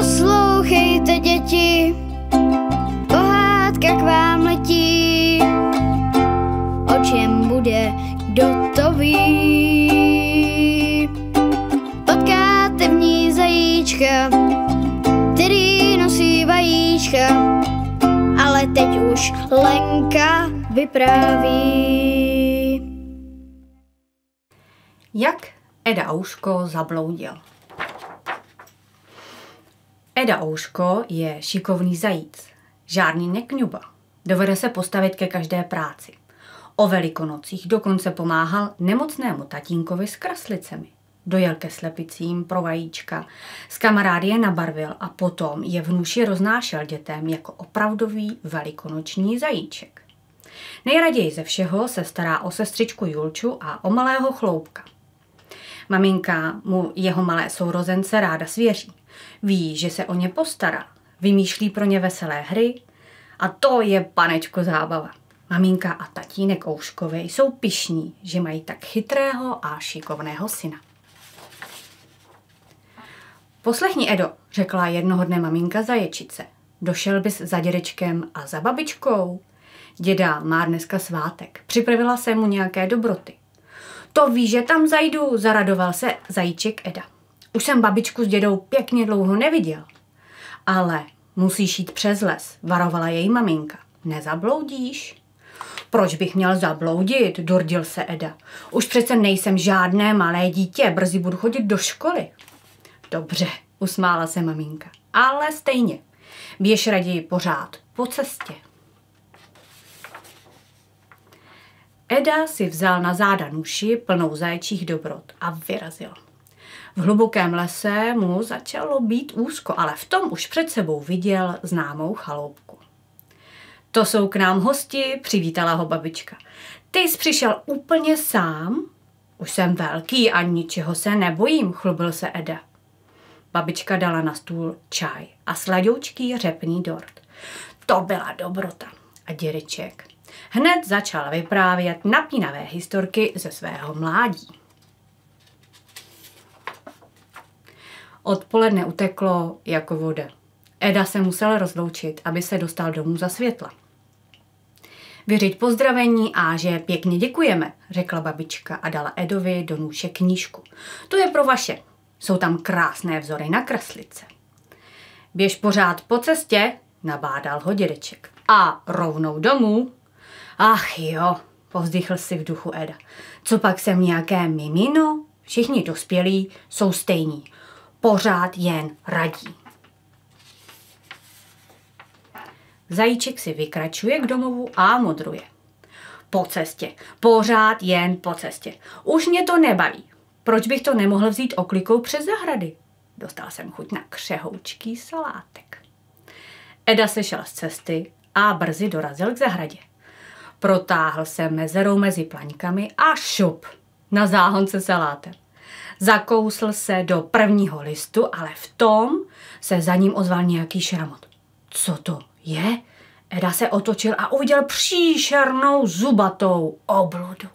Poslouchejte děti, pohádka k vám letí. O čem bude, kdo to ví? Potkáte v ní zajíčka, který nosí vajíčka, ale teď už Lenka vypráví. Jak Eda Ouško zabloudil. Eda Ouško je šikovný zajíc, žádný nekňuba. Dovede se postavit ke každé práci. O velikonocích dokonce pomáhal nemocnému tatínkovi s kraslicemi. Dojel ke slepicím pro vajíčka, s kamarády je nabarvil a potom je v nůši roznášel dětem jako opravdový velikonoční zajíček. Nejraději ze všeho se stará o sestřičku Julču a o malého chloupka. Maminka mu jeho malé sourozence ráda svěří. Ví, že se o ně postará. Vymýšlí pro ně veselé hry a to je panečko zábava. Maminka a tatínek Ouškovi jsou pišní, že mají tak chytrého a šikovného syna. Poslechni, Edo, řekla jednoho dne maminka zaječice. Došel bys za dědečkem a za babičkou? Děda má dneska svátek. Připravila se mu nějaké dobroty. To ví, že tam zajdu, zaradoval se zajíček Eda. Už jsem babičku s dědou pěkně dlouho neviděl. Ale musíš jít přes les, varovala její maminka. Nezabloudíš? Proč bych měl zabloudit, dordil se Eda. Už přece nejsem žádné malé dítě, brzy budu chodit do školy. Dobře, usmála se maminka. Ale stejně, běž raději pořád po cestě. Eda si vzal na záda nuši plnou zaječích dobrot a vyrazil. V hlubokém lese mu začalo být úzko, ale v tom už před sebou viděl známou chaloupku. To jsou k nám hosti, přivítala ho babička. Ty jsi přišel úplně sám? Už jsem velký a ničeho se nebojím, chlubil se Eda. Babička dala na stůl čaj a sladoučký řepný dort. To byla dobrota. A dědeček hned začal vyprávět napínavé historky ze svého mládí. Odpoledne uteklo jako voda. Eda se musel rozloučit, aby se dostal domů za světla. Vyřiď pozdravení a že pěkně děkujeme, řekla babička a dala Edovi do nůše knížku. To je pro vaše. Jsou tam krásné vzory na kraslice. Běž pořád po cestě, nabádal ho dědeček. A rovnou domů. Ach jo, povzdychl si v duchu Eda. Co pak jsem nějaké mimino? Všichni dospělí jsou stejní. Pořád jen radí. Zajíček si vykračuje k domovu a modruje. Po cestě. Pořád jen po cestě. Už mě to nebaví. Proč bych to nemohl vzít oklikou přes zahrady? Dostal jsem chuť na křehoučký salátek. Eda se šel z cesty a brzy dorazil k zahradě. Protáhl se mezerou mezi plaňkami a šup na záhonce salátem. Zakousl se do prvního listu, ale v tom se za ním ozval nějaký šramot. Co to je? Eda se otočil a uviděl příšernou zubatou obludu.